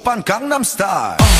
오빤 강남스타일